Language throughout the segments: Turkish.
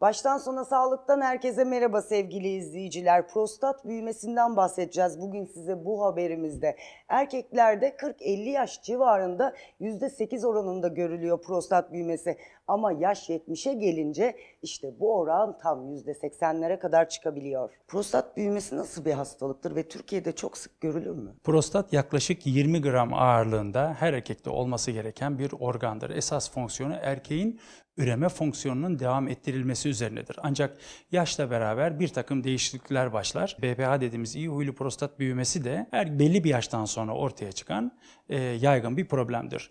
Baştan sona sağlıktan herkese merhaba sevgili izleyiciler. Prostat büyümesinden bahsedeceğiz bugün size bu haberimizde. Erkeklerde 40-50 yaş civarında %8 oranında görülüyor prostat büyümesi. Ama yaş 70'e gelince işte bu oran tam %80'lere kadar çıkabiliyor. Prostat büyümesi nasıl bir hastalıktır ve Türkiye'de çok sık görülür mü? Prostat yaklaşık 20 gram ağırlığında her erkekte olması gereken bir organdır. Esas fonksiyonu erkeğin üreme fonksiyonunun devam ettirilmesi üzerinedir. Ancak yaşla beraber bir takım değişiklikler başlar. BPH dediğimiz iyi huylu prostat büyümesi de her belli bir yaştan sonra ortaya çıkan e, yaygın bir problemdir.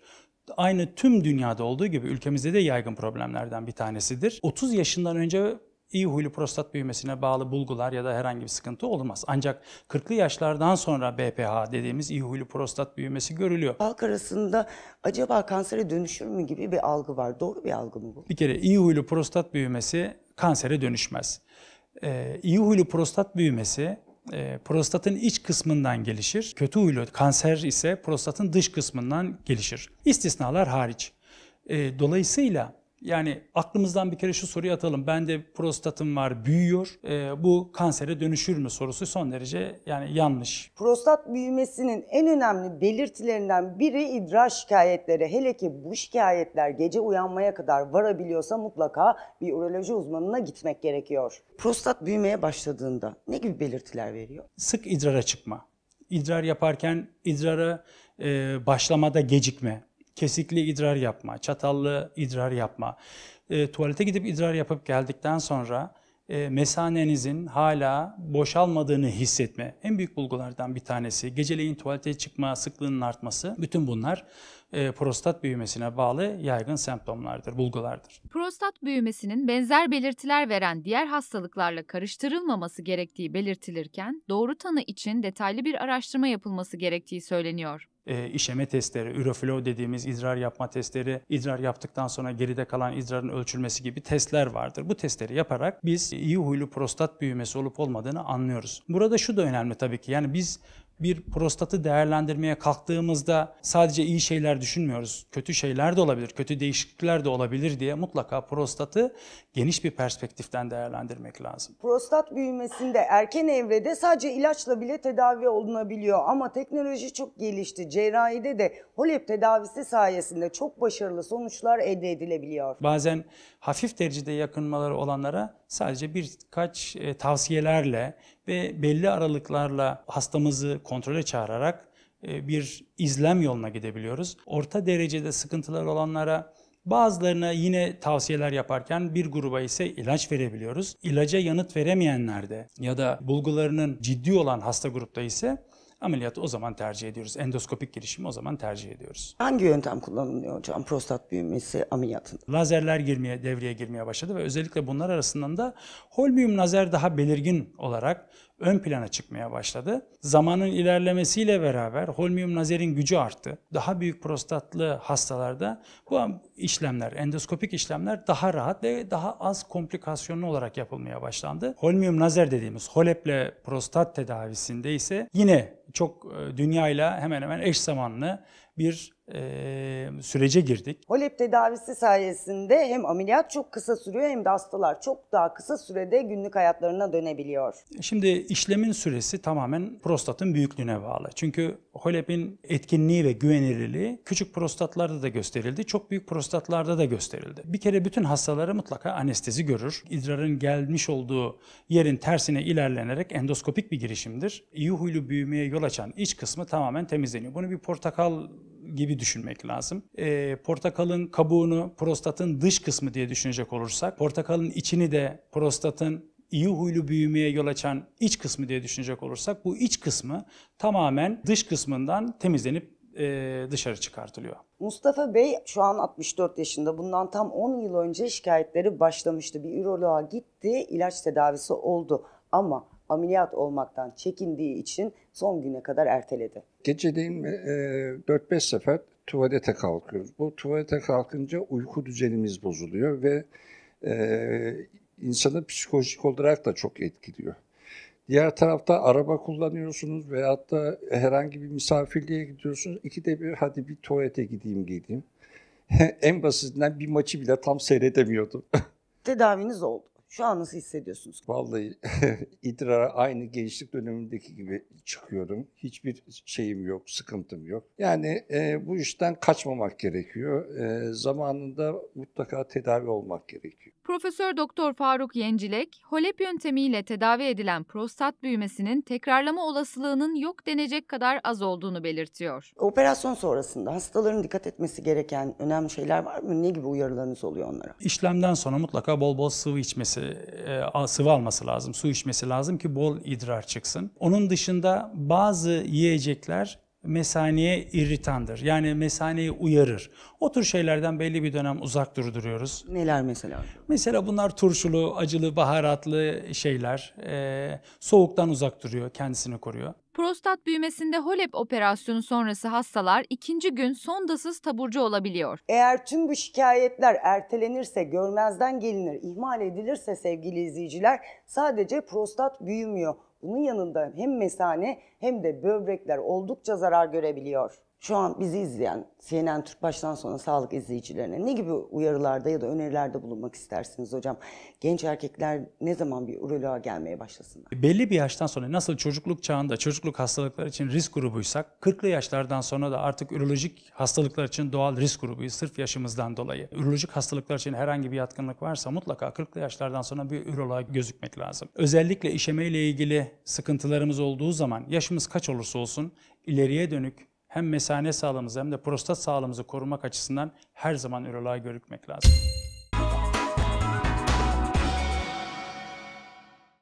Aynı tüm dünyada olduğu gibi ülkemizde de yaygın problemlerden bir tanesidir. 30 yaşından önce iyi huylu prostat büyümesine bağlı bulgular ya da herhangi bir sıkıntı olmaz. Ancak 40'lı yaşlardan sonra BPH dediğimiz iyi huylu prostat büyümesi görülüyor. Halk arasında acaba kansere dönüşür mü gibi bir algı var. Doğru bir algı mı bu? Bir kere iyi huylu prostat büyümesi kansere dönüşmez. Ee, iyi huylu prostat büyümesi e, prostatın iç kısmından gelişir. Kötü huylu kanser ise prostatın dış kısmından gelişir. İstisnalar hariç. E, dolayısıyla yani aklımızdan bir kere şu soruyu atalım. Bende prostatım var, büyüyor. E, bu kansere dönüşür mü sorusu son derece yani yanlış. Prostat büyümesinin en önemli belirtilerinden biri idrar şikayetleri. Hele ki bu şikayetler gece uyanmaya kadar varabiliyorsa mutlaka bir uroloji uzmanına gitmek gerekiyor. Prostat büyümeye başladığında ne gibi belirtiler veriyor? Sık idrara çıkma. İdrar yaparken idrara e, başlamada gecikme, kesikli idrar yapma, çatallı idrar yapma, e, tuvalete gidip idrar yapıp geldikten sonra e, mesanenizin hala boşalmadığını hissetme en büyük bulgulardan bir tanesi. Geceleyin tuvalete çıkma sıklığının artması bütün bunlar e, prostat büyümesine bağlı yaygın semptomlardır, bulgulardır. Prostat büyümesinin benzer belirtiler veren diğer hastalıklarla karıştırılmaması gerektiği belirtilirken doğru tanı için detaylı bir araştırma yapılması gerektiği söyleniyor e, işeme testleri, üroflow dediğimiz idrar yapma testleri, idrar yaptıktan sonra geride kalan idrarın ölçülmesi gibi testler vardır. Bu testleri yaparak biz iyi huylu prostat büyümesi olup olmadığını anlıyoruz. Burada şu da önemli tabii ki. Yani biz bir prostatı değerlendirmeye kalktığımızda sadece iyi şeyler düşünmüyoruz. Kötü şeyler de olabilir, kötü değişiklikler de olabilir diye mutlaka prostatı geniş bir perspektiften değerlendirmek lazım. Prostat büyümesinde erken evrede sadece ilaçla bile tedavi olunabiliyor ama teknoloji çok gelişti. Cerrahide de HOLEP tedavisi sayesinde çok başarılı sonuçlar elde edilebiliyor. Bazen hafif derecede yakınmaları olanlara sadece birkaç e, tavsiyelerle ve belli aralıklarla hastamızı kontrole çağırarak e, bir izlem yoluna gidebiliyoruz. Orta derecede sıkıntılar olanlara Bazılarına yine tavsiyeler yaparken bir gruba ise ilaç verebiliyoruz. İlaca yanıt veremeyenlerde ya da bulgularının ciddi olan hasta grupta ise ameliyatı o zaman tercih ediyoruz. Endoskopik girişimi o zaman tercih ediyoruz. Hangi yöntem kullanılıyor hocam prostat büyümesi ameliyatında? Lazerler girmeye, devreye girmeye başladı ve özellikle bunlar arasından da holmium lazer daha belirgin olarak ön plana çıkmaya başladı. Zamanın ilerlemesiyle beraber holmium lazerin gücü arttı. Daha büyük prostatlı hastalarda bu işlemler, endoskopik işlemler daha rahat ve daha az komplikasyonlu olarak yapılmaya başlandı. Holmium lazer dediğimiz HOLEP'le prostat tedavisinde ise yine çok e, dünyayla hemen hemen eş zamanlı bir e, sürece girdik. HOLEP tedavisi sayesinde hem ameliyat çok kısa sürüyor hem de hastalar çok daha kısa sürede günlük hayatlarına dönebiliyor. Şimdi işlemin süresi tamamen prostatın büyüklüğüne bağlı. Çünkü HOLEP'in etkinliği ve güvenilirliği küçük prostatlarda da gösterildi, çok büyük prostatlarda da gösterildi. Bir kere bütün hastalara mutlaka anestezi görür. İdrarın gelmiş olduğu yerin tersine ilerlenerek endoskopik bir girişimdir. İyi huylu büyümeye yol açan iç kısmı tamamen temizleniyor. Bunu bir portakal gibi düşünmek lazım. E, portakalın kabuğunu prostatın dış kısmı diye düşünecek olursak, portakalın içini de prostatın iyi huylu büyümeye yol açan iç kısmı diye düşünecek olursak bu iç kısmı tamamen dış kısmından temizlenip e, dışarı çıkartılıyor. Mustafa Bey şu an 64 yaşında. Bundan tam 10 yıl önce şikayetleri başlamıştı. Bir üroloğa gitti, ilaç tedavisi oldu. Ama ameliyat olmaktan çekindiği için son güne kadar erteledi. Geceleyin e, 4-5 sefer tuvalete kalkıyoruz. Bu tuvalete kalkınca uyku düzenimiz bozuluyor ve e, insanı psikolojik olarak da çok etkiliyor. Diğer tarafta araba kullanıyorsunuz veyahut da herhangi bir misafirliğe gidiyorsunuz. İkide bir hadi bir tuvalete gideyim geleyim. en basitinden bir maçı bile tam seyredemiyordum. Tedaviniz oldu. Şu an nasıl hissediyorsunuz? Vallahi idrara aynı gençlik dönemindeki gibi çıkıyorum. Hiçbir şeyim yok, sıkıntım yok. Yani e, bu işten kaçmamak gerekiyor. E, zamanında mutlaka tedavi olmak gerekiyor. Profesör Doktor Faruk Yencilek, HOLEP yöntemiyle tedavi edilen prostat büyümesinin tekrarlama olasılığının yok denecek kadar az olduğunu belirtiyor. Operasyon sonrasında hastaların dikkat etmesi gereken önemli şeyler var mı? Ne gibi uyarılarınız oluyor onlara? İşlemden sonra mutlaka bol bol sıvı içmesi, e, sıvı alması lazım, su içmesi lazım ki bol idrar çıksın. Onun dışında bazı yiyecekler mesaneye irritandır. Yani mesaneyi uyarır. O tür şeylerden belli bir dönem uzak durduruyoruz. Neler mesela? Mesela bunlar turşulu, acılı, baharatlı şeyler. E, soğuktan uzak duruyor, kendisini koruyor. Prostat büyümesinde HOLEP operasyonu sonrası hastalar ikinci gün sondasız taburcu olabiliyor. Eğer tüm bu şikayetler ertelenirse, görmezden gelinir, ihmal edilirse sevgili izleyiciler sadece prostat büyümüyor. Bunun yanında hem mesane hem de böbrekler oldukça zarar görebiliyor. Şu an bizi izleyen CNN Türk baştan sona sağlık izleyicilerine ne gibi uyarılarda ya da önerilerde bulunmak istersiniz hocam? Genç erkekler ne zaman bir uroloğa gelmeye başlasınlar? Belli bir yaştan sonra nasıl çocukluk çağında çocukluk hastalıklar için risk grubuysak 40'lı yaşlardan sonra da artık ürolojik hastalıklar için doğal risk grubuyuz sırf yaşımızdan dolayı. Ürolojik hastalıklar için herhangi bir yatkınlık varsa mutlaka 40'lı yaşlardan sonra bir üroloğa gözükmek lazım. Özellikle işemeyle ilgili sıkıntılarımız olduğu zaman yaşımız kaç olursa olsun ileriye dönük hem mesane sağlığımızı hem de prostat sağlığımızı korumak açısından her zaman üroloğa görükmek lazım.